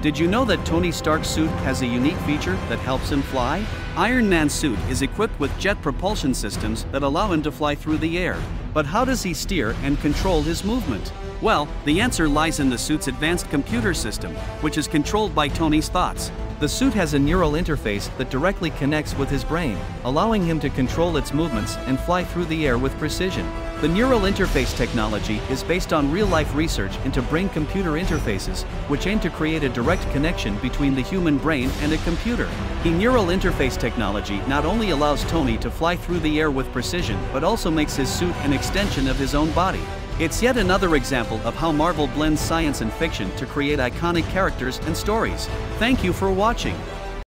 Did you know that Tony Stark's suit has a unique feature that helps him fly? Iron Man's suit is equipped with jet propulsion systems that allow him to fly through the air. But how does he steer and control his movement? Well, the answer lies in the suit's advanced computer system, which is controlled by Tony's thoughts. The suit has a neural interface that directly connects with his brain, allowing him to control its movements and fly through the air with precision. The neural interface technology is based on real-life research into brain-computer interfaces, which aim to create a direct connection between the human brain and a computer. The neural interface technology not only allows Tony to fly through the air with precision, but also makes his suit an extension of his own body. It's yet another example of how Marvel blends science and fiction to create iconic characters and stories. Thank you for watching.